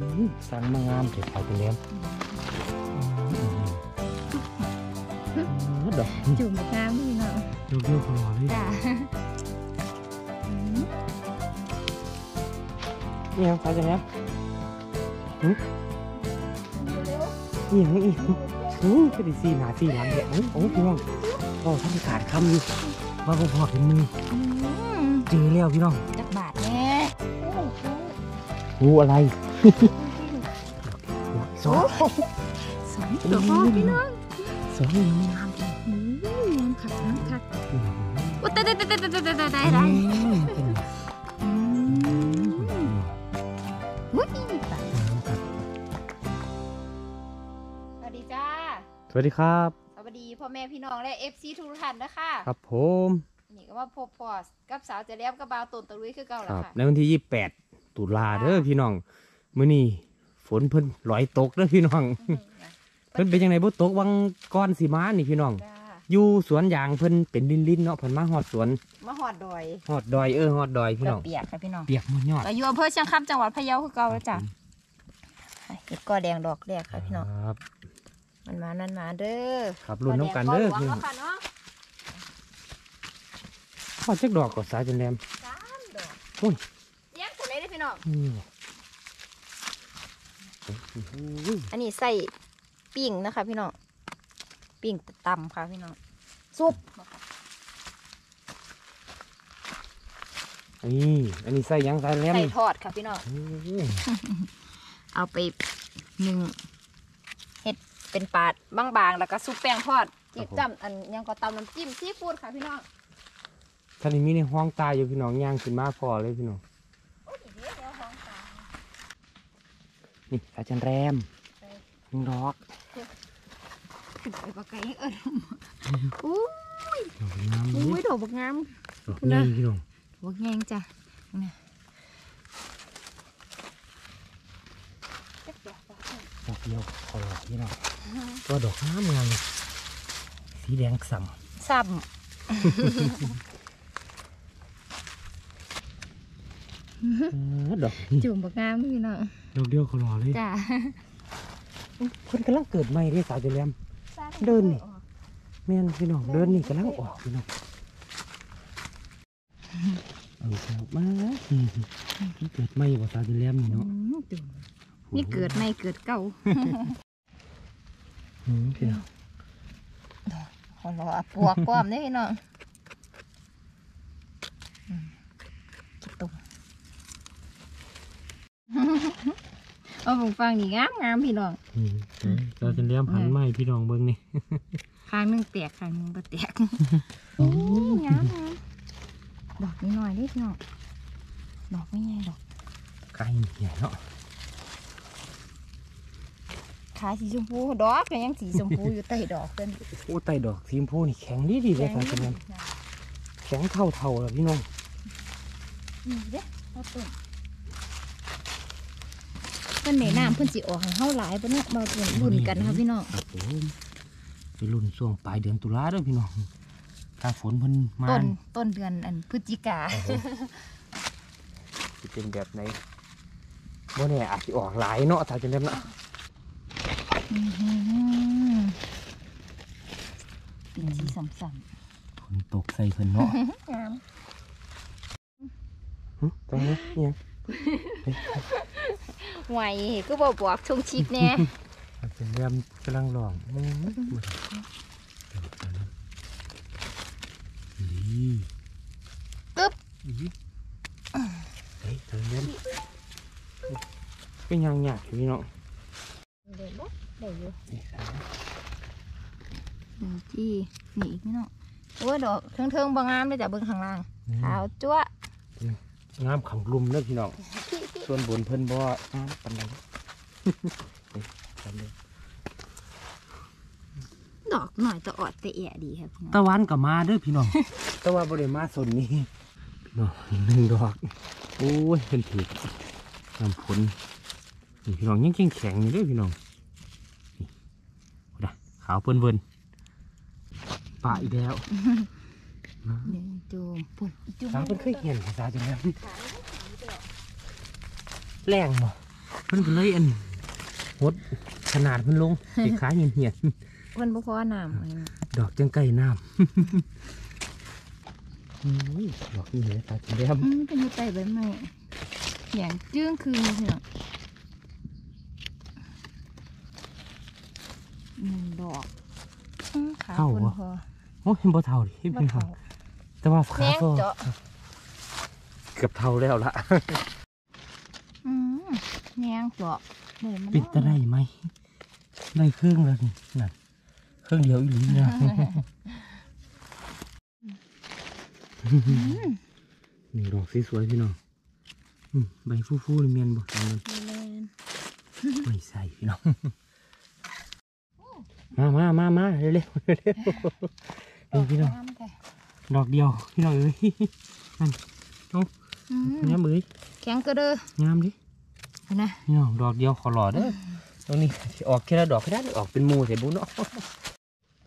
อื้อสั่งมางามเถอะขายเป็นเลี้ยงดอกจุ่มบักน้ำนี่เนาะเรียวๆขลอเลยจ้านี่ยังขายจังเลี้ยงเร็วนี่ยังอีกอู้ก็ได้สี่หนาสี่หลังเด็กโอ้โหพี่น้องก็ท่านขาดคำอยู่ว่าบ่พอเป็นมืออืมเจอแล้วพี่น้องจักบาทแน่ งูอะไรสองสองตัวพ่อพี่น้องสองงามงามคักงามคัดโอ้ตายตายตายตายตายตายตายสวัสดีจ้า สวัสดีครับ สวัสดีพ่อแม่พี่น้องและเอฟซีทุกท่านนะคะครับผมนี่ก็ว่าพบพอสกับสาวจะเลี้ยบกับบ่าวตุนตะลุยคือเก่าแล้วค่ะในวันที่ยี่สิบแปด ตุลาเด้อพี่น้องมื้อนี้ฝนเพิ่นลอยตกเด้อพี่น้องอืมนะเพิ่นเป็นจังไดบ่ตกวังก้อนสิมานี่พี่น้องจ้าอยู่สวนยางเพิ่นเป็นลิ้นๆเนาะเพิ่นมาฮอดสวนมาหอดดอยฮอดดอยเออฮอดดอยพี่น้องเปียกค่ะพี่น้องเปียกหมดยอดก็อยู่อำเภอเชียงคำจังหวัดพะเยาคือเก่าแล้วจ้ะเห็ดกอแดงดอกแรกค่ะพี่น้องครับมันมานั่นมาเด้อครับรุ่นน้ำกันเด้อพี่พี่น้น้อองงค่ะเนาะฮอดจักดอกก็สายจนแหลมสามดอก นได้อพี่น้องนี่โอ้โหอันนี้ใส่ปิ้งนะคะ พี่น้องปิ้งตำค่ะพี่น้องซุปนี่อันนี้ใส่หยังสายแหลมใส่นี่ทอดค่ะพี่น้องโอ้โหเอาไปหนึ่งเห็ดเป็นปาดบางๆ แล้วก็ซุปแป้งทอดจีบจ้ำอันยังก็ตำน้ำจิ้มซีฟู้ดค่ะพี่น้องท่านนี้มีในห้องตายอยู่พี่น้องย่างขึ้นมาพอเลยพี่น้อง โอ้ยเดี๋ยวเดี๋ยวห้องตา นี่สายจันแรมหนึ่งดอกขึ้นไปปากไก่เอิญอู้ดอกงามเลอุ้ยยดอกบักงามดอกนี่พี่น้องบักแงงจ้ะนี่ดอกเดียวขอหลอกพี่น้องก็ดอกงามงามเลยสีแดงส่ซ้ำเออดอกำจุ่มบักงามพี่น้อง ดอกเดียวขอหลอกเลยจ้ะคนกำลังเกิดใหม่เด้สาวจันแรมเดินนี่แม่นพี่น้องเดินนี่กำลังออกพี่น้องเอาครับมาอืมมันเกิดใหม่บ่สาวจันแรมนี่อืเนาะมจุ่มนี่เกิดไม่เกิดเก่าอืมพี่น้องขอรอปวกความได้อพี่น้องอืมคิดตุ่ม เอาผมฟังนี่งามงามพี่น้องอืมสาวจันแรมหันใหม่พี่น้องเบิ่งนี่ข้างหนึงแตกข้างหนึงบ่แตกโอ้ยงามงามดอกนิดหน่อยเด้อพี่น้องดอกไม่ใหญ่ดอกไก่ใหญ่เนาะขาสีชมพูดอกก็ยังสีชมพูอยู่ใต้ดอกเพิ่นโอ้ไต่ดอกสีชมพูนี่แข็งดีดีเลยสาวจันแรมแข็งเท่าเท่าๆแล้วพี่น้องนี่เด้อเอาตุ่มเพิ่นแนะน้ำเพิ่นสิออกให้เฮาหลายบ่เนาะมาเพิ่นรุ่นกันนะคะพี่น้องครับผมไปรุ่นช่วงปลายเดือนตุลาเด้อพี่น้องถ้าฝนเพิ่นมาต้นต้นเดือนอันพฤศจิกาโอ้โหสิเป็นแบบไหนบ่แน่อาจจะออกหลายเนาะสาวจันแรมเนาะอื้อหือปิ่นสีสัมฝนตกใส่เพิ่นเนาะๆงาม หึตรงนี้เนี่ยไไหวก็บอกบอกชงชิกเนี่ยเป็นยมกำลังหลองนี่กึ๊บเฮ้ยทางนั้นป็นยังหยาบอยู่นี่เนาะเดี๋ยวเดี๋ยวอยู่จี้นี่อีกนี่เนาะโอ้ดอกเทิงๆบางงามเลยจ้ะเบิ้งข้างล่างขาวจ้วงามขังลุมเนอะพี่น้อง ส่วนบนเพิ่นบ่งามปานใดนี่ทำเลยดอกหน่อยตะออดตะแอะดีครับพี่น้องตะวันก็มาเด้อพี่น้อง แต่ว่าบ่ได้มาส่วนนี้พี่น้องหนึ่งดอก โอ้ยเป็นถือน้ำผลนี่พี่น้องยังแข็งแข็งอยู่เด้อพี่น้องนี่โอ้ดะขาวเปิ้นเวินปะอีกแล้วนะหนึ่งจูมปุ่นจุ่มสาวเพิ่นเคยเห็นภาษาจังแล้ว แรงบ่เพิ่นก็เลยอันหดขนาดเพิ่นลงสิขาเหียนเหียนเพิ่นบ่พอน้ำอันนี้ๆดอกจังไก่น้ำอุ้ยดอกนี่เลยตาจันแรมอืมเป็นอยู่ใต้ใบไม้อย่างจื้งคือพี่น้องหนึ่งดอกอืมขาคนพอโอ้ยเห็นบ่เท่าดิบ่พี่น้อเท่างแต่ว่าแหขานงก็เจาะเกือบเท่าแล้วล่ะอืม แหนงเจาะเดี๋ยวมันปิดจะได้ไหม ได้เครื่องแล้วนี่นั่นเครื่องเดียวอีหลีนะอืมนี่ดอกสวยๆพี่น้องอืมใบฟูๆนี่เมียนบ่ตอนนั้นแม่นไม่ใส่พี่น้อง มามามามาเร็วๆเร็วๆนี่พี่น้องงามแท้ดอกเดียวพี่น้องเอ้ยนั่นอืมงามเอ้ยแข็งก็เด้องามดิเห็ นนะพี่น้องดอกเดียวขอหล่อเด้อตรงนี้สิออกแค่ละดอกแค่นั้นออกเป็นหมูใส่บุญเนาะ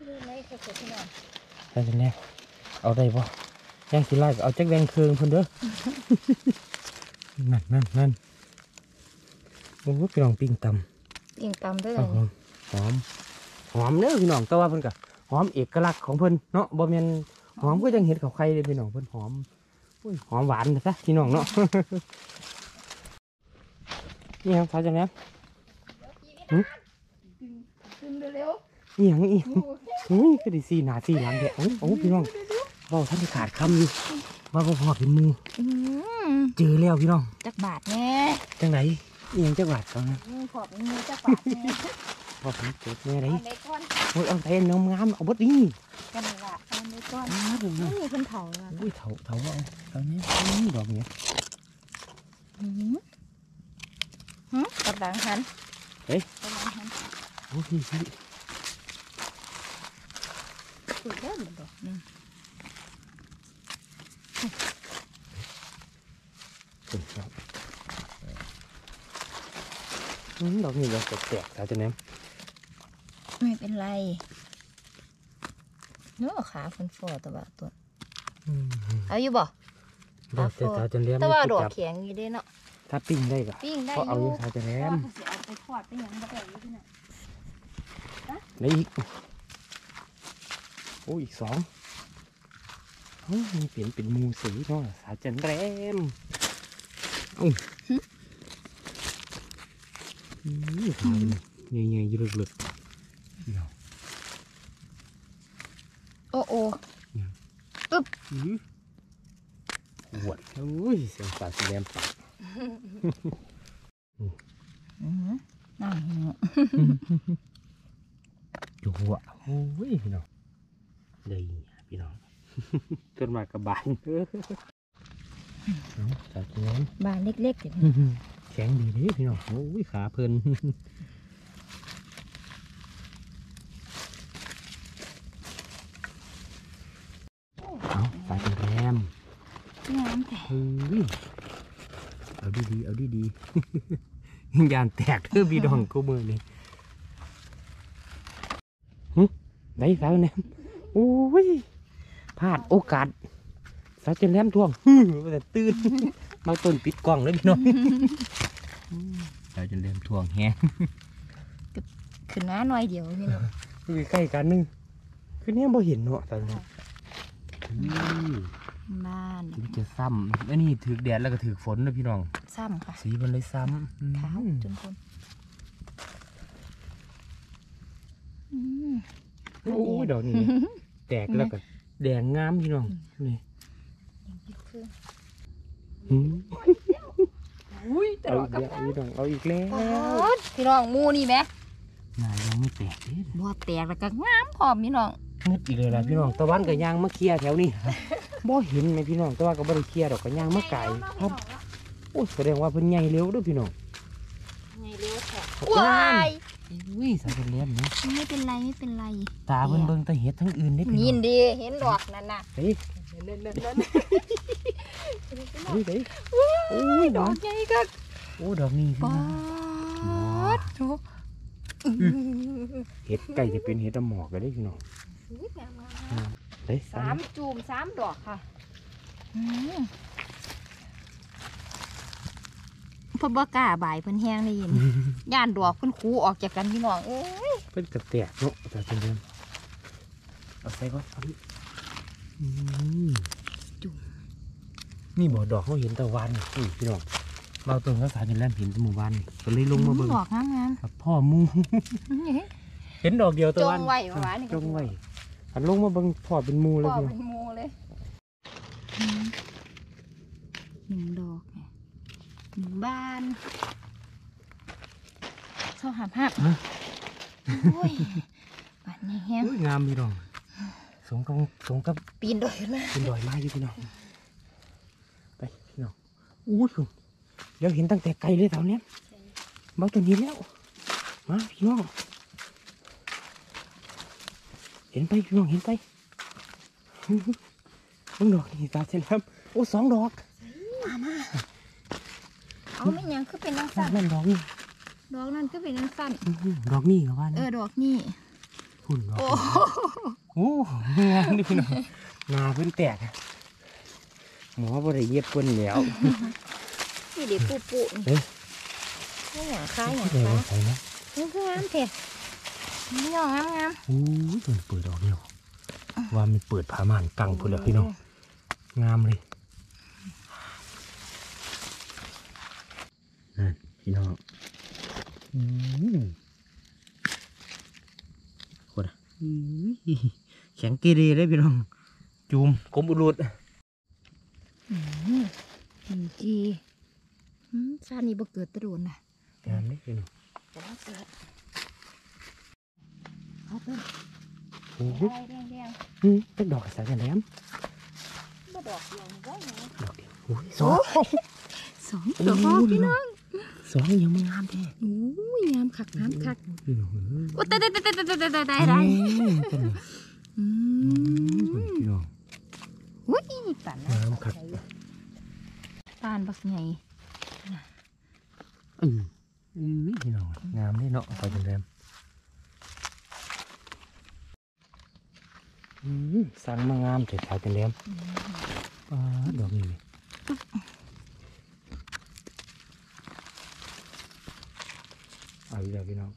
ดูในคือพี่น้องใช่จังแน่เอาได้ปะย่างสิไล่ก็เอาจักแดงเคืองเพิ่นเด้อนั่นนั่นนั่นโอ้โหพี่น้องปิ้งตำปิ่งตำด้วยหเลอยมหอมหอมเด้อพี่น้องแต่ว่าเพิ่นก็หอมเอกลักษณ์ของเพิ่นเนาะบ่แม่นหอมก็จังเห็ดเขาไข่เลยพี่น้องเพิ่นหอมอุ้ยหอมหวานซะพี่น้องเนาะ นี่ครับสาวจังแล้วขึ้นเร็วอีหยังอีหยังอุ้ยก็ได้สีหน้าสีหลังเด้อโอ้ยโอ้ยพี่น้องเว้าท่านได้ขาดคำอยู่ว่าบ่พอเห็นมืออืมเจอแล้วพี่น้องจักบาทแน่จังไหนอีหยังจักบาดเขานะอืมขอบมือจักบาทแน่พอผมเจ็บแม่ไดเอาเล็กก้อนโอ้ยเอาแต่น้ำงามเอาเบดนี่กันนี่ละเอาเล็กก้อนอ้าวถึงไม่นะมีคนเผาเลยอุ้ยเถาเถาเอาเอาเนี้ยนี่ดอกเนี้ย อืมหืม กับดังหันเฮ้ยกับดังหันโอ้ยพี่พี่สุดยอดเลยดอกอืมถึงครับอืมดอกนี้ดอกแตกๆสาวจะแนมไม่เป็นไรเนื้อขาฟันฟอตัวบาตัวอืมเอาอยู่บ่ดอกแต่สาวจะแนมแต่ว่าดอกจับแข็งอยู่เด้เนาะ ถ้าปิ้งได้ก็ปิ้งได้ก็อเอาอยู่ยู่สาวจะแนแต่ว่ามเขาสิเอาไปทอดไปหยังบ่ได้อยู่ที่น่ะได้อีกโอ้ยอีกสองเฮ้ยมีเปลี่ยนเป็นหมูสีเนาะสาวจะแนมเอ้าอืมขาวเลยใหญ่ๆอยู่ลึกๆเนาะโอ้โอ้อื้อหวดโอ้ยเสียงปลาสีแดงปากอืม น่าหิวอยู่หัวโอ้ยพี่น้องเลยพี่น้องจนมากระบาลเอาจากนั้นบานเล็กๆอย่างแข็งดีด้พี่น้องโอ้ยขาเพลินเอาปลาเป็นแรมงามแต่ เฮ้ยเอาดีๆเอาดีๆยานแตกเด้อพี่น้องกูมือนี่หึไหนสาวแนมโอ้ยพลาดโอกาสสาวจะแนมทวงฮึแต่ตื่นมาต้นปิดกล้องเลยพี่น้องสาวจะแนมทวงแฮะขึ้นมาหน่อยเดียวพี่น้องอยู่ใกล้กันนึงคือเนี่ยบ่เห็นเนาะสาวแนมอืม บ้านถึงจะซ้ำอันนี้ถือแดดแล้วก็ถือฝนนะพี่น้อง ซ้ำค่ะ สีมันเลยซ้ำอืมขาวจนคนอืมโอ้ยดอกนี่แตกแล้วก็แดงงามพี่น้องนี่คือหืมอุ้ยเอาอีกแล้วพี่น้องเอาอีกแล้วพี่น้องหมูนี่ไหมนายยังไม่แตกเด้บัวแตกแล้วก็งามพร้อมพี่น้องงึดอีกเลยล่ะพี่น้องตะวันกับยางมาเคลียร์แถวนี้ บ่เห็นไหมพี่น้องตะวันก็บ่ได้เคลียร์ดอกกับยางมาไก่ครับโอ้ยแสดงว่าเพิ่นใหญ่เร็วเด้วยพี่น้องไงเร็วแท้ว้าว้ายอุ้ยสายเป็นเลี้ยมเนาะไม่เป็นไรไม่เป็นไร ตาเพิ่นเบิ่งแตะเห็ดทั้งอื่นได้พี่น้ยิอนงดีเห็นดอกนั่นน่ะเฮ้ยเล่นเล่นเล่นเฮ้ยเฮ้ยโอ้ยดดออกกใหญ่ก็โอ้ดอกนี้พี่ป๊าน้องดโถเห็ดไก่จะเป็นเห็ดตะหมอกกันได้พี่น้อง งามงาม เฮ้ยสามจูมสามดอกค่ะอืมเพิ่นบ่กล้าบ่ายเพิ่นแห้งได้ยินย่านดอกเพิ่นคูออกจากกันพี่น้องเอ้ยเป็นกระแตกเนาะแต่จนเดิมเอาใส่ก่อนเอาดิอืมจุ่มนี่บ่ดอกเขาเห็นแตะวันนี่พี่น้องเราตรงภาษาจนแลมเห็นแตะหมู่บ้านนี่ก็เลยลงมาเบิ่งดอกงามครับพ่อหมูๆเห็นดอกเดียวตะวันจงไว้ว่าหวานนี่ก็จงไว้ อันลงมาเบิ่งพ่อเป็นหมูเลยพ่อพี่น้อง เป็นหมูเลยหนึ่งดอกเนี่ยหนึ่งบ้านชอบหับหับโอ้ยบ้านนี้แห้งอุ้ยงามพี่น้องสมกับสมกับปีนดอยขึ้นมาเป็นดอยไม้อยู่พี่น้องไปพี่น้องอู้ยเดี๋ยวเห็นตั้งแต่ไกลเลยแถวเนี้ยบางตัวนี้แล้วมาพี่น้อง เห็นไปพี่น้องเห็นไปเบิ่งดอกนี่ตาเช่นครับโอ้สองดอกมามาเอาไม่ยังคือเป็นนังนั่สั้นนนั่นดอกนี่ดอกนั่นคือเป็นนังสั้นอื้อหือดอกนี่กับว่าเอนี่อดอกนี่หุ่นดอกโอ้โอ้งามนี่พี่น้องงาเพิ่นแตกหมอบ่ได้เย็บเพิ่นแล้วนี่เด็กปูปูนี่เอ๊ะนี่อย่างคล้ายอย่างเดี๋ยวคล้ายใส่นะนี่คืองามเถอะ นี่งามงามโอ้ยมันเปิดดอกเดียวว่ามันเปิดผ้าม่านกังพุ่นแล้วพี่น้องงามเลยนั่นพี่น้องอืมโคตรอื้อแข็งเกเรเลยพี่น้องจูมกลมอุลุดอืมหินจีอืมซานี่บ่เกิดแตะโดนนะงามเลยพี่น้องแต่ว่าเกิดเอาเพิ่มโอ้โหแดงแดงอืมเป็นดอกกระสังกันแหลมๆบ่ดอกเดียวนี่ก็ยังดอกเดียวโอ้ยสองสองดอกพี่น้องสองยังไม่งามแท้โอ้ยงามคักงามคักพี่น้องเอ้ยโอ้ตายตายตายตายตายตายตายตายตายอืมเป็นไงอือืมมพี่น้องอุ้ยตันนะงามคักตานบักใหญ่อืมอืมพี่น้องงามเลยเนาะไปเป็นแรมอืม สั่งมางามเถิดสายเป็นแรมป้าดดอกนี่เลยเอาอีกแล้วพี่น้อง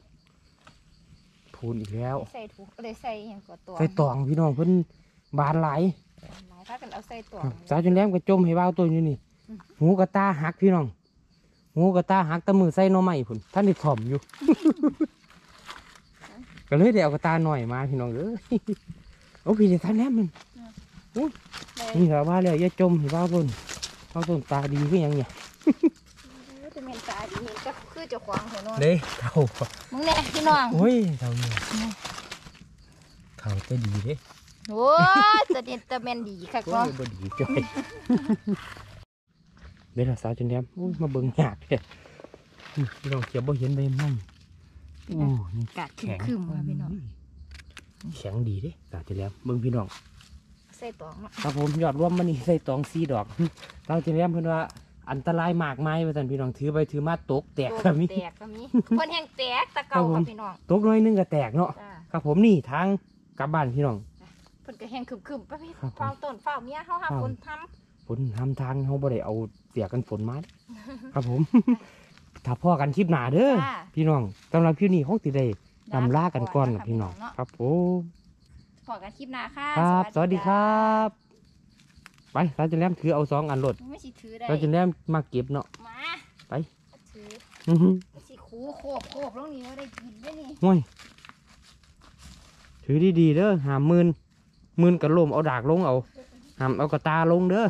พูนอีกแล้ว ใส่ถุงเลยใส่อย่างกว่าตัวใส่ตองพี่น้องเพิ่นบานหลายหลายถ้ากันเอาใส่ตัวสาวจนแหลมก็จมให้บ้าวตัวอยู่นี่หูกระตาหักพี่น้องหูกระตาหักแตะมือใส่หน่อไม้พุ่นท่านได้ถ่อมอยู่ ก็เลยได้เอากระตาหน่อยมาพี่น้องเอ้ย โอ้พี่ได้ทานแล้วมันเลยนี่เหรอว่าแล้วอย่าจมให้บ้าวต้นบ้าวต้นตาดีขึ้นยังเนี่ยจะเมนตาดีเห็นก็คือเจะขวางหัวนอนเด้เท่ามึงแน่พี่น้องโอ้ยเท่าเนี่ยเท่าจะดีเด้โอ้ยจะเด็ดจะเมนดีค่ะโอ้ก็ยบ่ดีจ้อยเด้อสาวจนแหลมโอ้ยมาเบิ่งหยากเด้พี่น้องเขียวบ่เห็นใบไม้โอ้นี่กัดขึ้นๆค่ะพี่น้อง แข็งดีเด้ตาจะแล้วเบิ่งพี่น้องใส่ตองเนาะครับผมยอดรวมมันนี่ใส่ตองสีดอกตาจะแล้วเพิ่นว่าอันตรายมากมายว่าซั่นพี่น้องถือไปถือมาตกแตกก็มีแตกก็มีคนแห่งแตกตะเก่าครับผมค่ะพี่น้องตกน้อยนึงก็แตกเนาะจ้าครับผมนี่ทางกลับบ้านพี่น้องเพิ่นก็แห่งคึมๆประเภทครับผมเฝ้าต้นเฝ้าเมียเฮาหาครับคนทฝนทำทางเฮาบ่ได้เอาเสียกันฝนมาเด้ครับผมถ้าพ่อกันคลิปหน้าเด้อจ้าพี่น้องสำหรับคลิปนี้คงสิได้ำ นำลากันก่อนลกับพี่น้องเนาะครับผมพอกันคลิปหน้าค่ะครับ สวัสดีครับ ไปตาจะแล้วถือเอาสองอันรถไม่สิถือได้ตาจะแล้วมาเก็บเนาะมาไปถืออื้อหือไม่สิคูโคบโคบลงนี้ว่าได้กินได้นี่ห่วยถือดีๆเด้อหามมืนมืนกระลมเอาดากลงเอาหามเอากระตาลงเด้อ